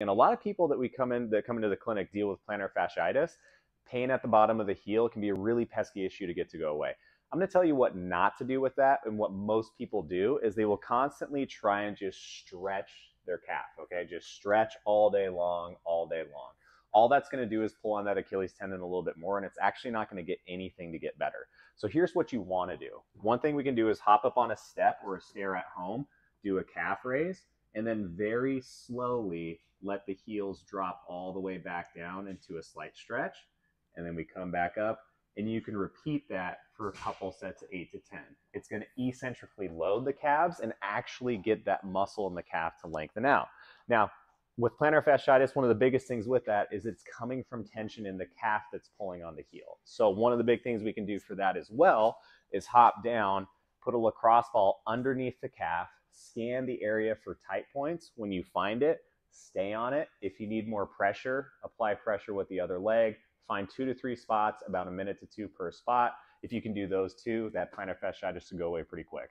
And a lot of people that we come in that come into the clinic deal with plantar fasciitis. Pain at the bottom of the heel can be a really pesky issue to get to go away. I'm going to tell you what not to do with that, and what most people do is they will constantly try and just stretch their calf. Okay, just stretch all day long, all day long. All that's going to do is pull on that Achilles tendon a little bit more, and it's actually not going to get anything to get better. So here's what you want to do. One thing we can do is hop up on a step or a stair at home, do a calf raise, and then very slowly let the heels drop all the way back down into a slight stretch. And then we come back up and you can repeat that for a couple sets of eight to 10. It's going to eccentrically load the calves and actually get that muscle in the calf to lengthen out. Now, with plantar fasciitis, one of the biggest things with that is it's coming from tension in the calf that's pulling on the heel. So one of the big things we can do for that as well is hop down, put a lacrosse ball underneath the calf, scan the area for tight points. When you find it, stay on it. If you need more pressure, apply pressure with the other leg. Find two to three spots, about a minute to two per spot. If you can do those two, that plantar fasciitis should go away pretty quick.